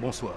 Bonsoir.